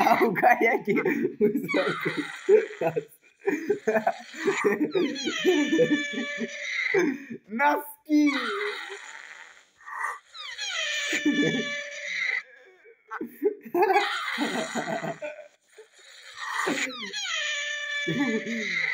Al gayet Naski. Naski.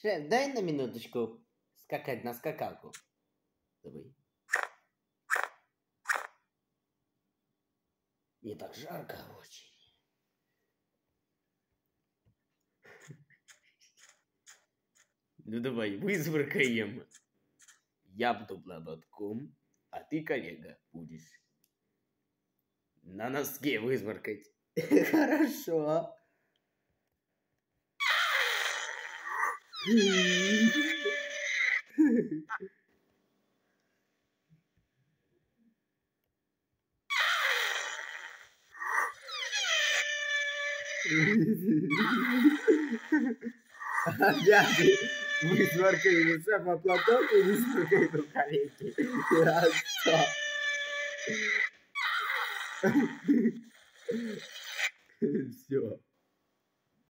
Шеф, дай на минуточку скакать на скакалку. Давай. Не так жарко очень. Ну давай, вызворкаем. Я буду плоботком, а ты, коллега, будешь на носке вызворкать. Хорошо. Опять высморкали шефа платок и высморкали рукавики. Хорошо. Все.